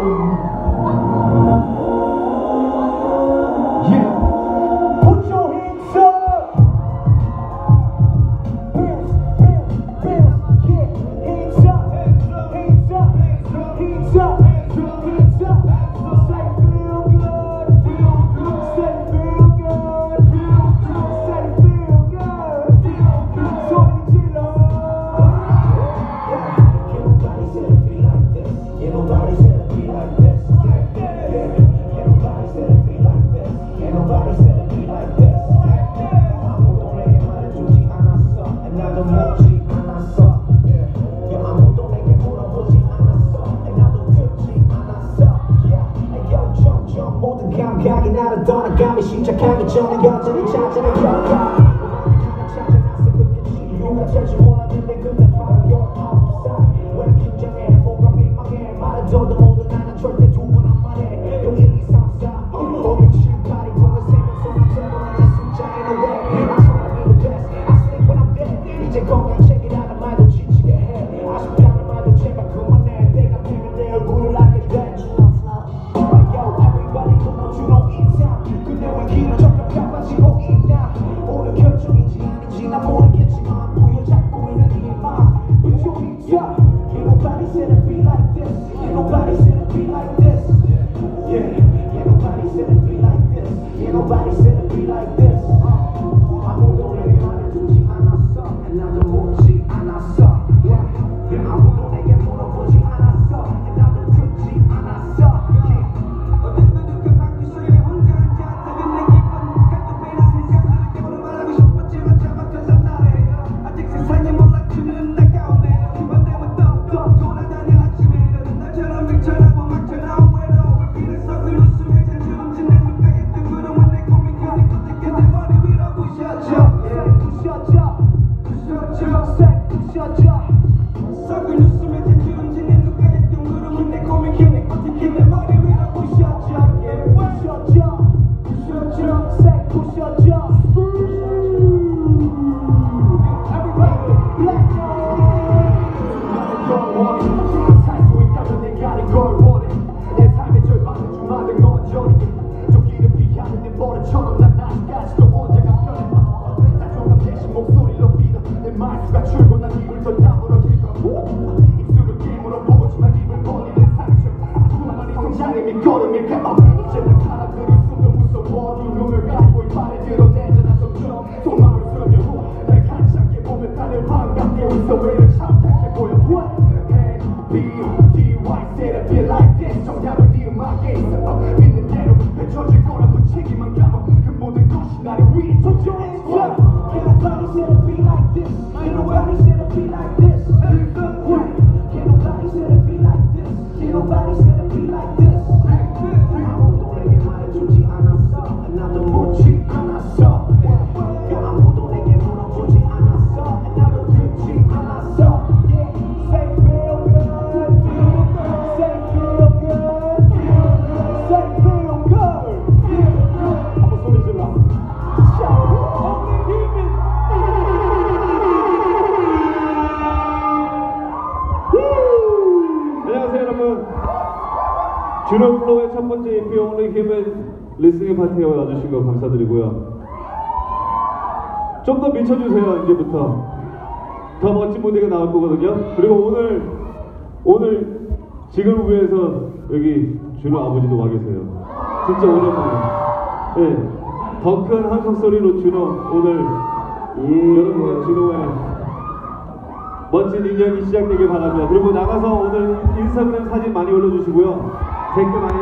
Oh. 감각이 나를 떠나가기 시작하기 전에 여전히 찾아가 결과 원하는데 근데 바로 여기 없어 왜 긴장해 뭐가 민망해 말해줘도 모두 Shouldn't be like this. Ain't nobody said it'd be like this. Yeah. 저리 가족끼리 피하는데 버릇처럼 주노플로의 첫 번째 EP Only Human listening party에 와주신 거 감사드리고요. 좀 더 미쳐주세요 이제부터. 더 멋진 무대가 나올 거거든요. 그리고 오늘 오늘 지금 위해서 여기 주노 아버지도 와 계세요. 진짜 오랜만에. 네. 더 큰 함성 소리로 주노 오늘 여러분과 주노의 멋진 인연이 시작되길 바랍니다. 그리고 나가서 오늘 인스타그램 사진 많이 올려주시고요. Take the money.